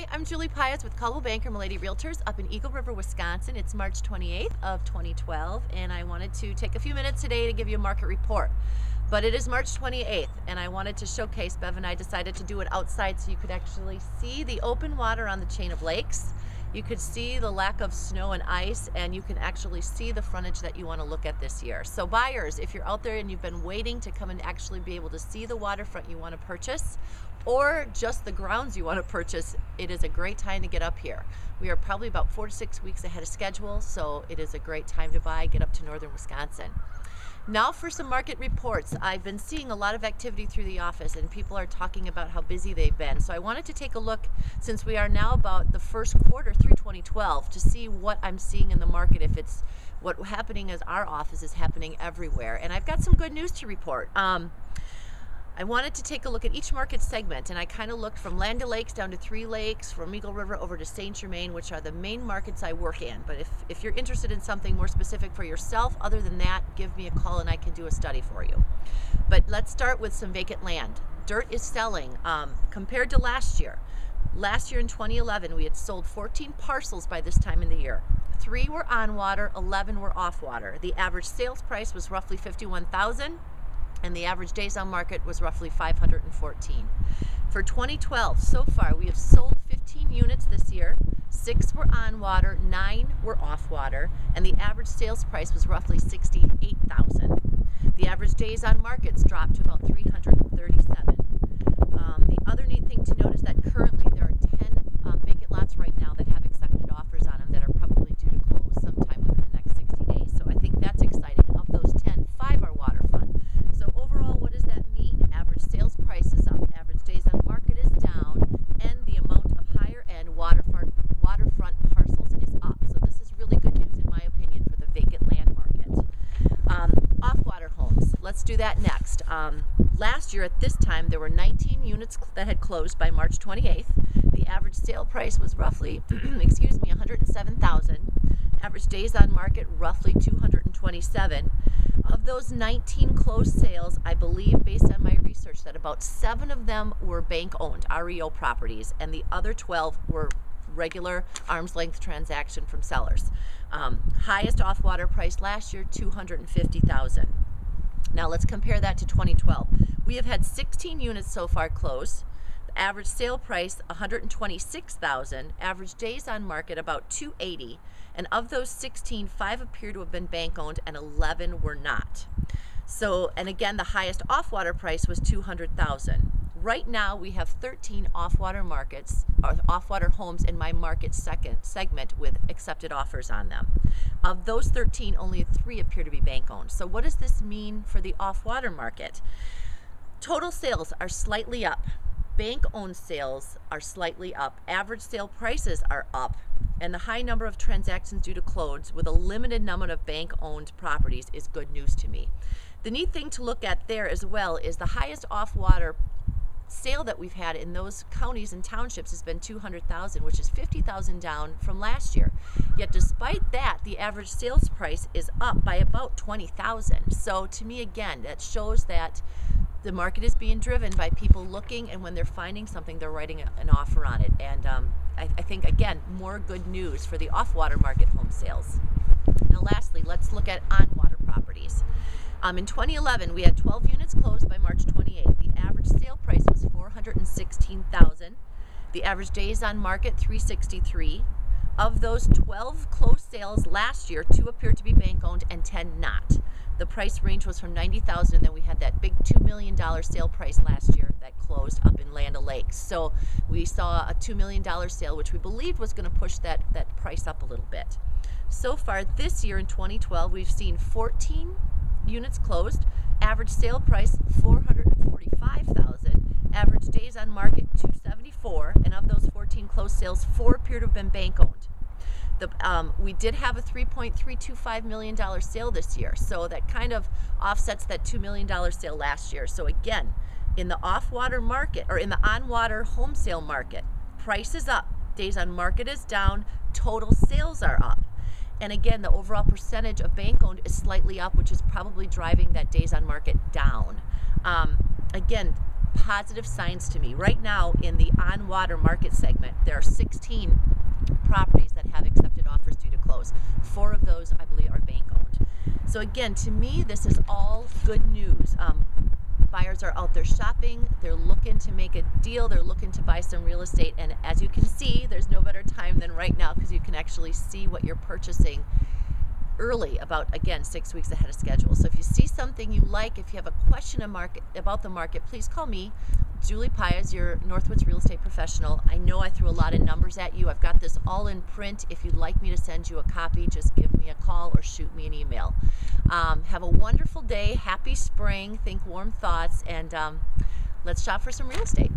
Hi, I'm Julie Paez with Coldwell Banker Mulleady Realtors up in Eagle River, Wisconsin. It's March 28th of 2012 and I wanted to take a few minutes today to give you a market report. But it is March 28th and I wanted to showcase, Bev and I decided to do it outside so you could actually see the open water on the chain of lakes. You could see the lack of snow and ice and you can actually see the frontage that you want to look at this year. So buyers, if you're out there and you've been waiting to come and actually be able to see the waterfront you want to purchase, or just the grounds you want to purchase, it is a great time to get up here. We are probably about four to six weeks ahead of schedule, so it is a great time to buy, get up to northern Wisconsin. Now for some market reports. I've been seeing a lot of activity through the office and people are talking about how busy they've been. So I wanted to take a look since we are now about the first quarter through 2012 to see what I'm seeing in the market if it's what happening as our office is happening everywhere. And I've got some good news to report. Um, I wanted to take a look at each market segment and I kind of looked from Land Lakes down to Three Lakes, from Eagle River over to St. Germain, which are the main markets I work in. But if, if you're interested in something more specific for yourself, other than that, give me a call and I can do a study for you. But let's start with some vacant land. Dirt is selling um, compared to last year. Last year in 2011, we had sold 14 parcels by this time in the year. Three were on water, 11 were off water. The average sales price was roughly 51,000 and the average days on market was roughly 514. For 2012, so far, we have sold 15 units this year. Six were on water, nine were off water, and the average sales price was roughly 68,000. The average days on markets dropped to about 337. Um, the other neat thing to note is that currently there are 10 um, vacant lots right now that have accepted offers on them that are probably due to close sometime within the next 60 days. So I think that's exciting. Of those 10, five are waterfront. So overall, what does that mean? Average sales price is up, average days on market is down, and the amount of higher end waterfront, waterfront parcels is up. So this is really good news in my opinion for the vacant land market. Um, off-water homes, let's do that next. Um, last year at this time, there were 19 units that had closed by March 28th. The average sale price was roughly, excuse me, 107,000. Average days on market roughly 227. Of those 19 closed sales, I believe based on my research that about seven of them were bank owned, REO properties, and the other 12 were regular arm's length transaction from sellers. Um, highest off water price last year, 250,000. Now let's compare that to 2012. We have had 16 units so far close. The average sale price 126,000. Average days on market about 280. And of those 16, five appear to have been bank owned and 11 were not. So, and again, the highest off water price was 200,000. Right now, we have 13 off water markets, or off water homes in my market second segment with accepted offers on them. Of those 13, only three appear to be bank owned. So, what does this mean for the off water market? Total sales are slightly up. Bank owned sales are slightly up. Average sale prices are up and the high number of transactions due to close with a limited number of bank owned properties is good news to me. The neat thing to look at there as well is the highest off water sale that we've had in those counties and townships has been 200,000 which is 50,000 down from last year. Yet despite that the average sales price is up by about 20,000. So to me again that shows that the market is being driven by people looking and when they're finding something they're writing an offer on it and um, I, I think, again, more good news for the off-water market home sales. Now, lastly, let's look at on-water properties. Um, in 2011, we had 12 units closed by March 28. The average sale price was 416,000. The average days on market 363. Of those 12 closed sales last year, two appeared to be bank owned and 10 not. The price range was from 90,000 and then we had that big $2 million sale price last year that closed up in Land O'Lakes. So we saw a $2 million sale which we believed was going to push that, that price up a little bit. So far this year in 2012 we've seen 14 units closed, average sale price 445,000, average days on market 274, and of those 14 closed sales, four appear to have been bank owned. The, um, we did have a $3.325 million sale this year, so that kind of offsets that $2 million sale last year. So again, in the off-water market, or in the on-water home sale market, price is up, days on market is down, total sales are up. And again, the overall percentage of bank owned is slightly up, which is probably driving that days on market down. Um, again, positive signs to me. Right now, in the on water market segment, there are 16 properties that have accepted offers due to close. Four of those, I believe, are bank owned. So, again, to me, this is all good news. Um, buyers are out there shopping, they're looking to make a deal, they're looking to buy some real estate, and as you can see, there's no better time than right now because you can actually see what you're purchasing early about again six weeks ahead of schedule. So if you see something you like if you have a question about the market please call me. Julie Paez, your northwoods real estate professional. I know i threw a lot of numbers at you. I've got this all in print. If you'd like me to send you a copy just give me a call or shoot me an email. Um, have a wonderful day. Happy spring. Think warm thoughts. And um, let's shop for some real estate